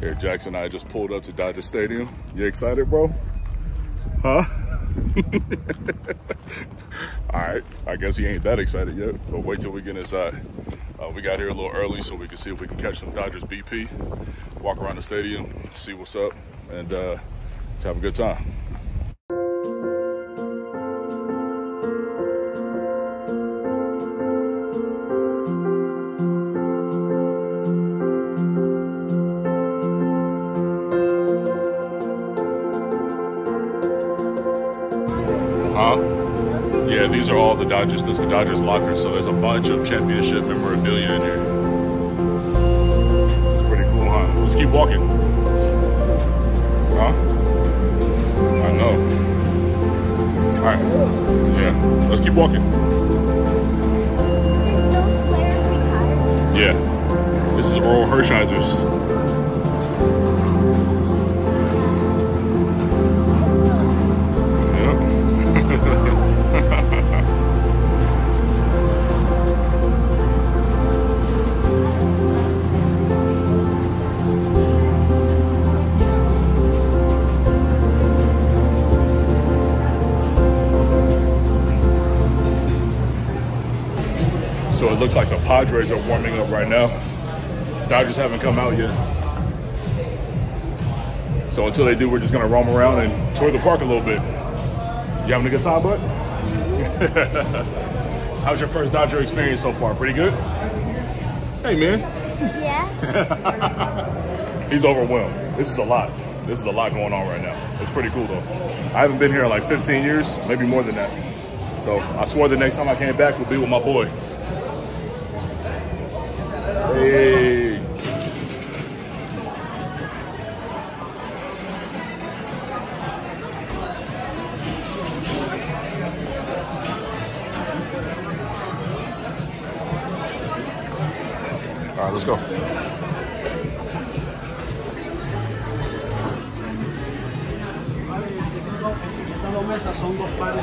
Here, Jaxon and I just pulled up to Dodger Stadium. You excited, bro? Huh? All right, I guess he ain't that excited yet, but wait till we get inside. Uh, we got here a little early so we can see if we can catch some Dodgers BP, walk around the stadium, see what's up, and uh, let's have a good time. Dodgers. This is the Dodgers locker, so there's a bunch of championship memorabilia in here. It's pretty cool, huh? Let's keep walking. Padres are warming up right now. Dodgers haven't come out yet. So until they do, we're just gonna roam around and tour the park a little bit. You having a good time, bud? How's your first Dodger experience so far? Pretty good? Hey, man. Yeah. He's overwhelmed. This is a lot. This is a lot going on right now. It's pretty cool, though. I haven't been here in like 15 years, maybe more than that. So I swore the next time I came back would be with my boy. Hey. All right, let's go. Dos mesas son dos pares.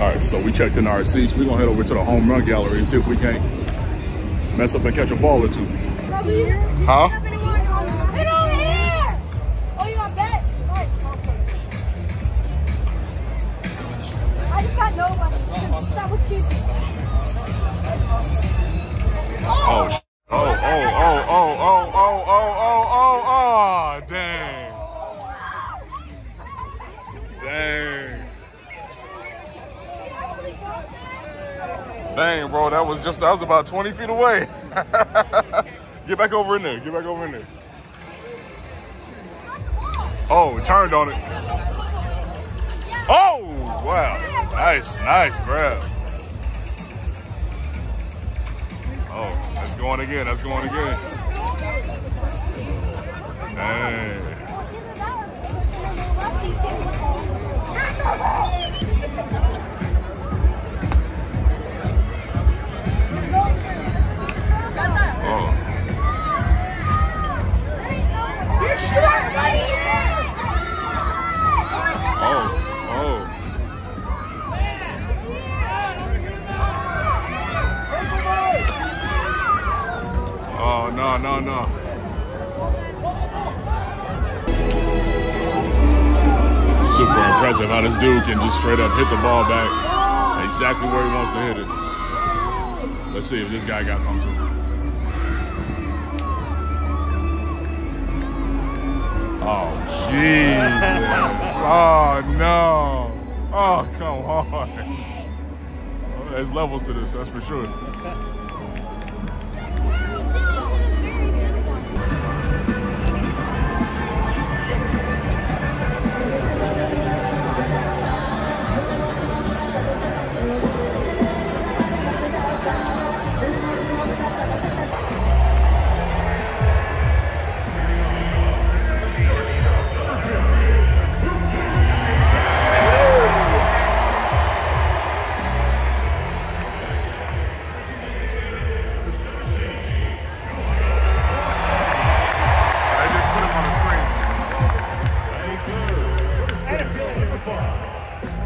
All right, so we checked in our seats. We're gonna head over to the home run gallery and see if we can't mess up and catch a ball or two. Huh? Oh, oh, oh, oh, oh, oh, oh, oh, oh, oh, dang. Dang. Dang, bro, that was just, that was about 20 feet away. Get back over in there. Get back over in there. Oh, it turned on it. Oh, wow. Nice, nice grab. Oh, that's going again. That's going again. Dang. Guy got something too. Oh, Jesus. Oh, no. Oh, come on. Oh, There's levels to this, that's for sure.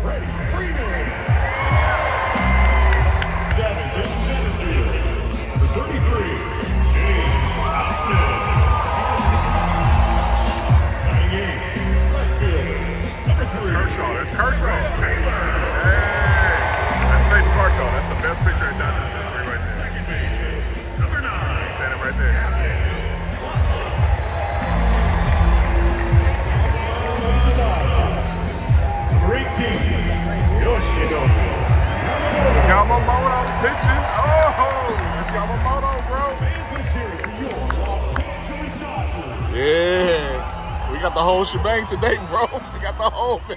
Ready. Whole today, bro. We got the whole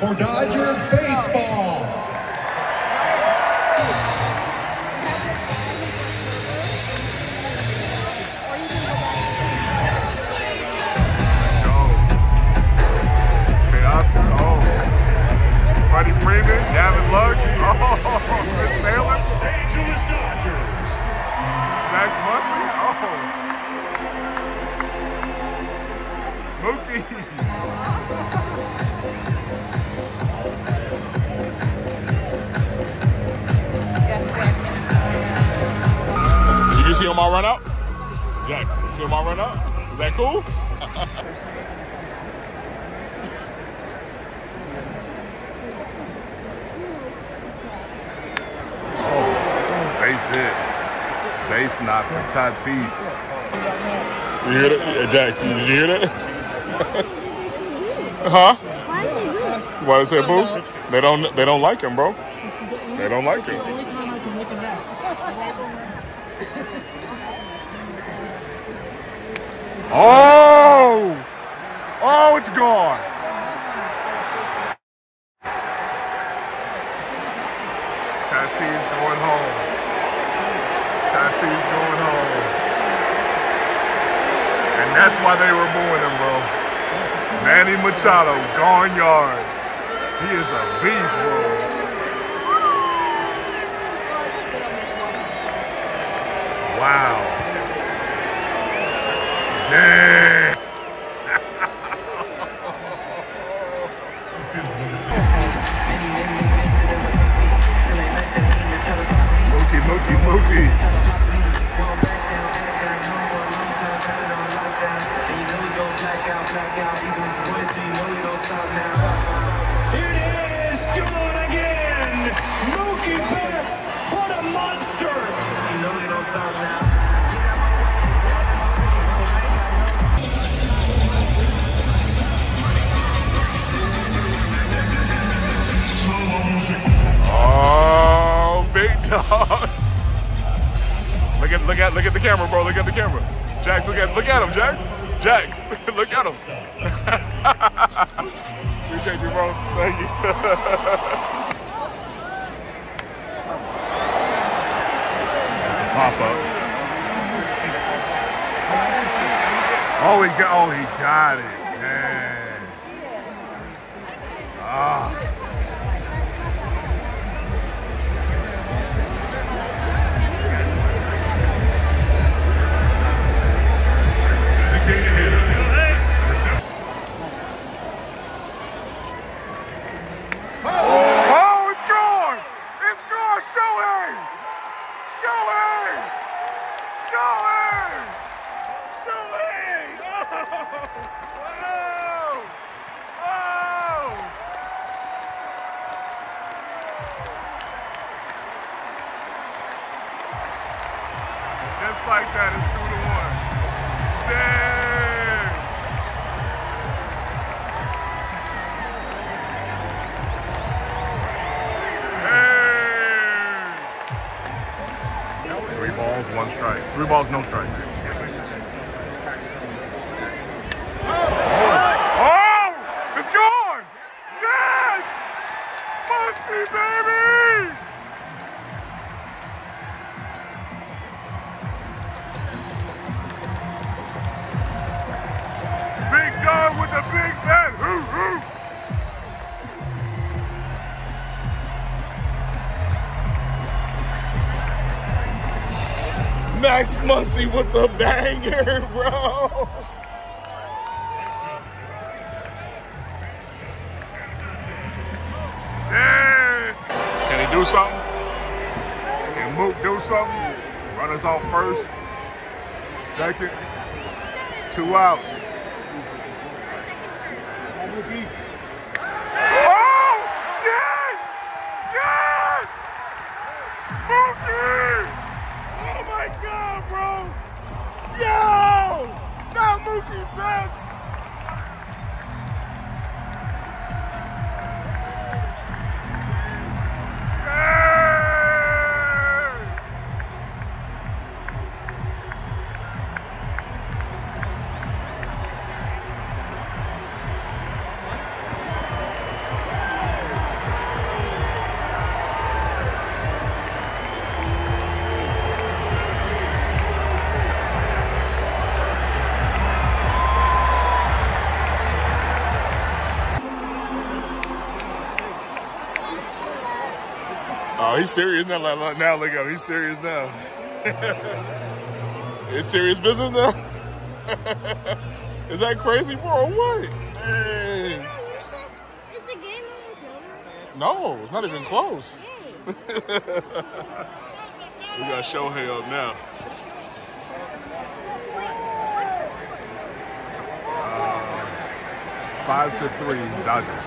for Dodger baseball. Go. Teoscar. Oh. Freddie Freeman. Gavin Lux. Oh. Chris Taylor. Los Angeles Dodgers. Max Muncy. Oh. Mookie. Did you see him all run out? Jaxon, you see him all run out? Is that cool? oh, base hit. Base knock for Tatis. You hear that? Yeah, Jaxon, did you hear that? Huh? Why is it good? Why they say boo? They don't they don't like him, bro. They don't like him. Oh! Oh, it's gone. Tatis going home. Tatis going home. And that's why they were booing him, bro. Manny Machado, gone yard. He is a beast, bro. Wow. Dang. Mookie, Mookie, Mookie. The camera, bro. Look at the camera. Jax, look at look at him, Jax. Jax, look at him. Appreciate you, bro. Thank you. Pop up. Oh, he got oh he got it. Muncy, baby! Big dog with the big bat. Hoo, hoo. Max Muncy with the banger, bro. something, runners on first, second, two outs. Oh! Yes! Yes! Mookie! Oh my God, bro! Yo! Now Mookie Betts! He's serious now. Like, like, Now look at him. He's serious now. it's serious business now. Is that crazy, bro? What? Dang. Is the game almost over? No, it's not even close. Hey. We got Shohei up now. Wait, what's the score? Five to three, Dodgers.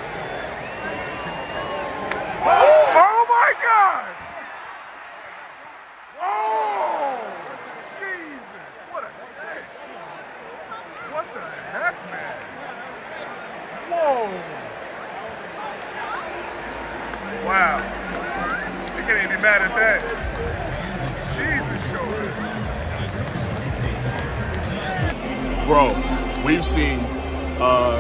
Bro, we've seen uh,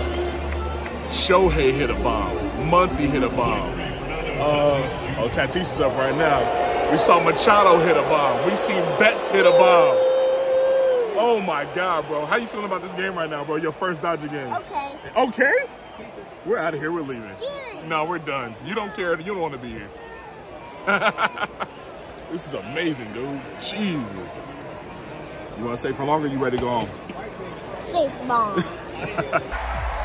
Shohei hit a bomb. Muncy hit a bomb. Uh, oh, Tatis is up right now. We saw Machado hit a bomb. We seen Betts hit a bomb. Oh my God, bro. How you feeling about this game right now, bro? Your first Dodger game. Okay. Okay? We're out of here. We're leaving. Good. No, we're done. You don't care. You don't want to be here. this is amazing, dude. Jesus. You want to stay for longer? You ready to go home? Stay long.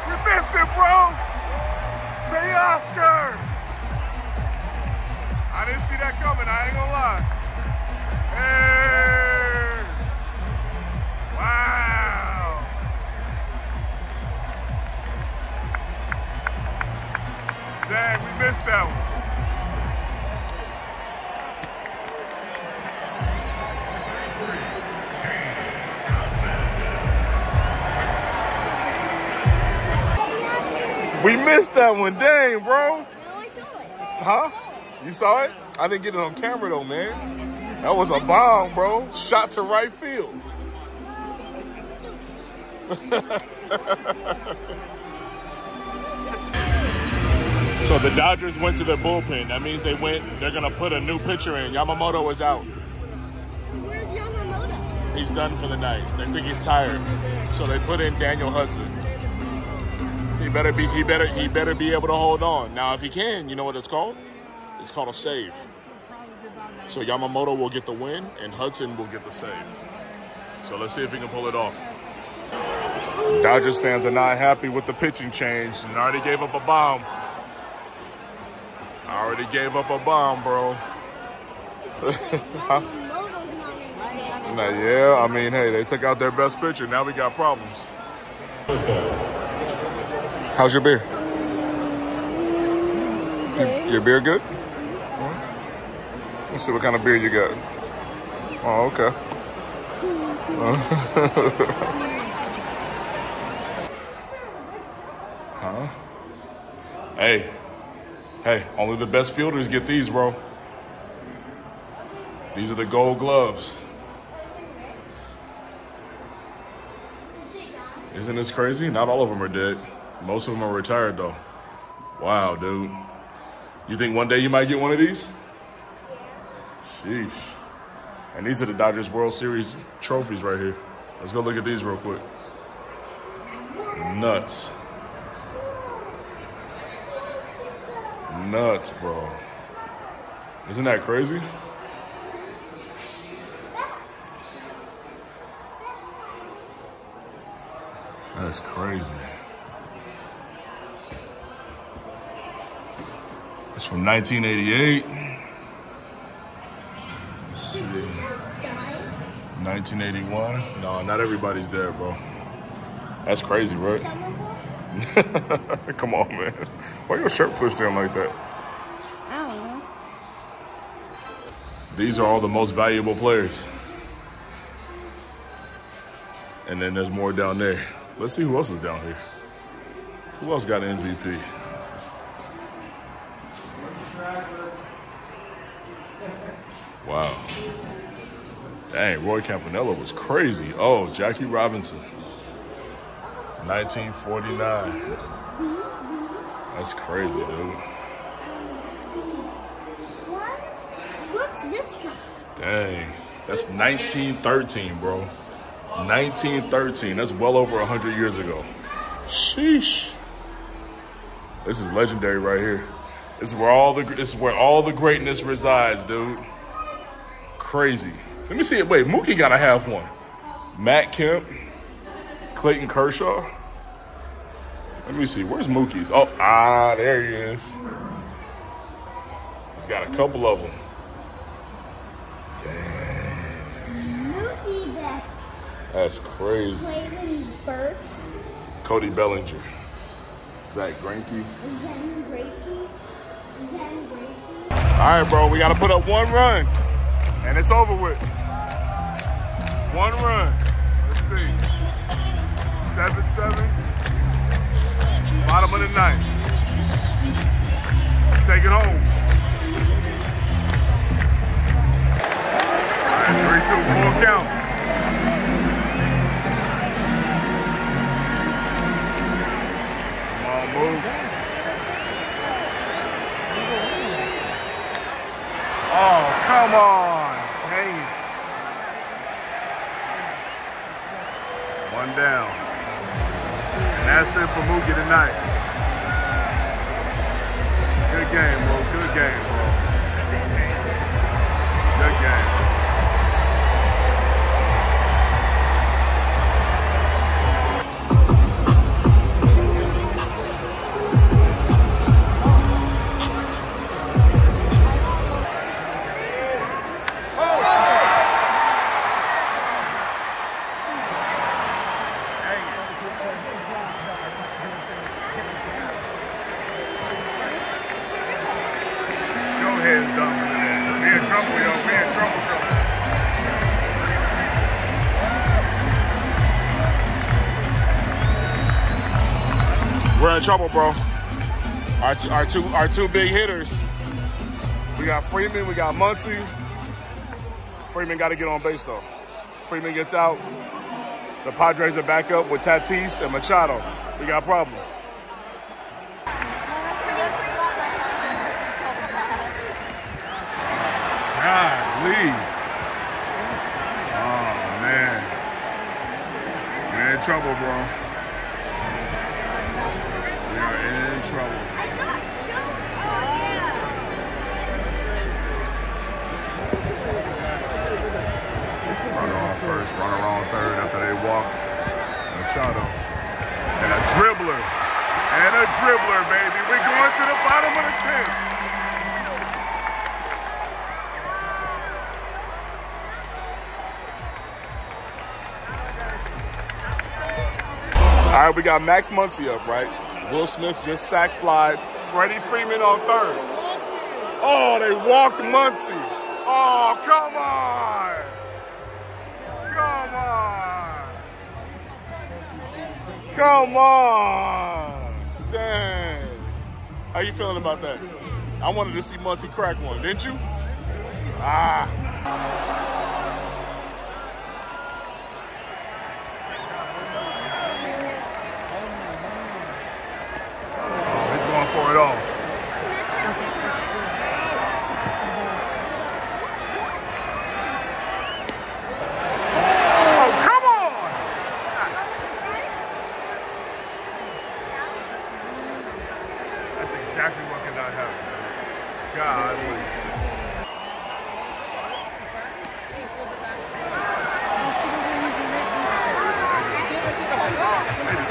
We missed it, bro. Teoscar. I didn't see that coming. I ain't gonna lie. Hey. Wow. Dang, we missed that one. We missed that one. Dang, bro. No, I saw it. Huh? You saw it? I didn't get it on camera though, man. That was a bomb, bro. Shot to right field. so the Dodgers went to their bullpen. That means they went, they're gonna put a new pitcher in. Yamamoto was out. Where's Yamamoto? He's done for the night. They think he's tired. So they put in Daniel Hudson. He better be he better he better be able to hold on. Now if he can, you know what it's called? It's called a save. So Yamamoto will get the win and Hudson will get the save. So let's see if he can pull it off. Dodgers fans are not happy with the pitching change and already gave up a bomb. I already gave up a bomb, bro. Nah, yeah, I mean, hey, they took out their best pitcher. Now we got problems. How's your beer? Good. Your beer good? Mm-hmm. Let's see what kind of beer you got. Oh, okay. huh? Hey, hey, only the best fielders get these, bro. These are the gold gloves. Isn't this crazy? Not all of them are dead. Most of them are retired, though. Wow, dude. You think one day you might get one of these? Sheesh. And these are the Dodgers World Series trophies right here. Let's go look at these real quick. Nuts. Nuts, bro. Isn't that crazy? That's crazy. It's from 1988. Let's see. 1981. No, not everybody's there, bro. That's crazy, right? Come on, man. Why your shirt pushed down like that? I don't know. These are all the most valuable players. And then there's more down there. Let's see who else is down here. Who else got an MVP? Dang, Roy Campanella was crazy. Oh, Jackie Robinson. 1949. That's crazy, dude. What? What's this guy? Dang. That's 1913, bro. 1913. That's well over 100 years ago. Sheesh. This is legendary right here. This is where all the this is where all the greatness resides, dude. Crazy. Let me see it. Wait, Mookie gotta have one. Matt Kemp, Clayton Kershaw. Let me see. Where's Mookie's? Oh, ah, there he is. He's got a couple of them. Dang, Mookie that's crazy. Clayton Burks. Cody Bellinger, Zack Greinke. Zen Greinke. All right, bro, we got to put up one run, and it's over with. One run. Let's see. Seven, seven. Bottom of the ninth. Take it home. Trouble, bro. Our two, our two, our two big hitters. We got Freeman, we got Muncy. Freeman got to get on base though. Freeman gets out. The Padres are back up with Tatis and Machado. We got problems. Golly. Oh, man. You're in trouble, bro. A dribbler, baby. We're going to the bottom of the 10th. All right, we got Max Muncy up, right? Will Smith just sacked fly. Freddie Freeman on third. Oh, they walked Muncy. Oh, come on. Come on. Come on. Dang. How you feeling about that? I wanted to see Muncy crack one, didn't you? Ah. He's going for it all. Oh, come on! That's exactly what could not happen. God.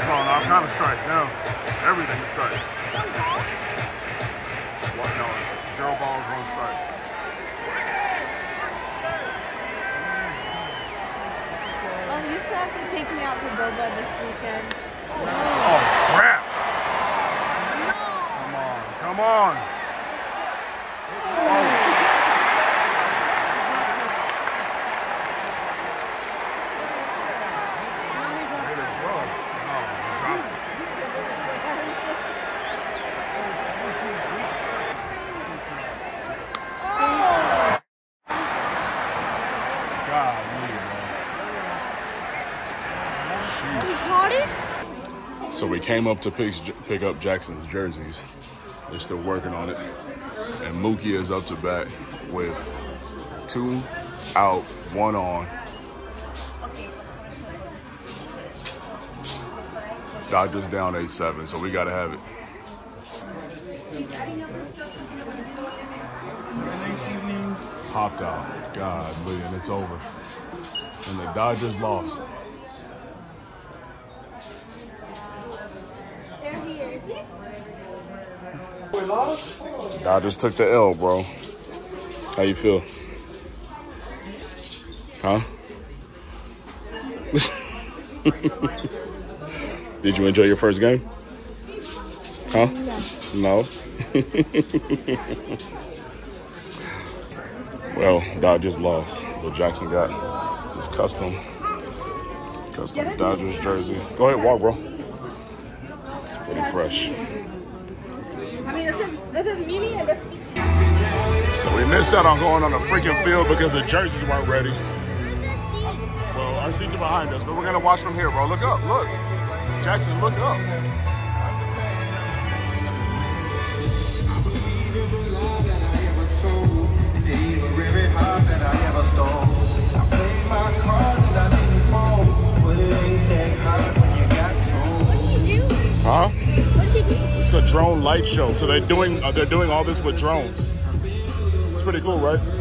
Calling all kind of strikes now. Everything is strike. What? No, it's zero balls, one strike. Oh, you still have to take me out for boba this weekend. Oh, crap. Come on. Come on. So we came up to pick, pick up Jaxon's jerseys. They're still working on it. And Mookie is up to bat with two out, one on. Dodgers down 8-7, so we gotta have it. Hopped out. God, and it's over. And the Dodgers lost. They're here. Dodgers took the L, bro. How you feel? Huh? Did you enjoy your first game? Huh? No. well, Dodgers lost, but Jaxon got his custom, custom Dodgers jersey. Go ahead, walk, bro. Pretty fresh. Missed out on going on the freaking field because the jerseys weren't ready. Well, our seats are behind us, but we're gonna watch from here, bro. Look up, look. Jaxon, look up. Huh? It's a drone light show. So they're doing uh, they're doing all this with drones. Pretty cool, right?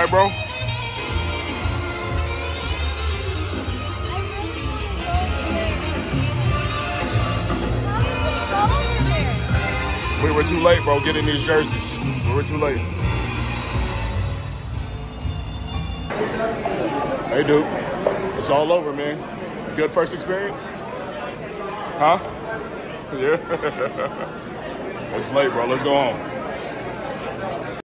Right, bro? We were too late, bro, getting these jerseys. We were too late. Hey, dude. It's all over, man. Good first experience? Huh? Yeah. it's late, bro. Let's go home.